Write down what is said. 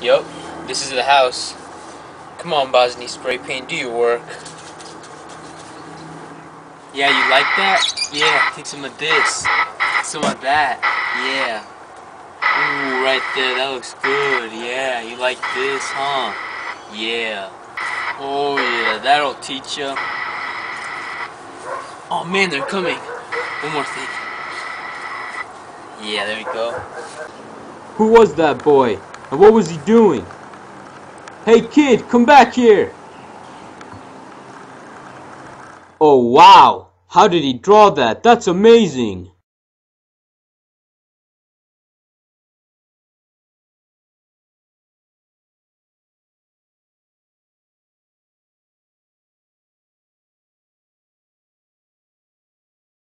Yup, this is the house. Come on, Bosny Spray Paint, do your work. Yeah, you like that? Yeah, take some of this. Some of that. Yeah. Ooh, right there, that looks good. Yeah, you like this, huh? Yeah. Oh yeah, that'll teach you. Oh man, they're coming. One more thing. Yeah, there we go. Who was that boy? And what was he doing? Hey kid, come back here! Oh wow! How did he draw that? That's amazing!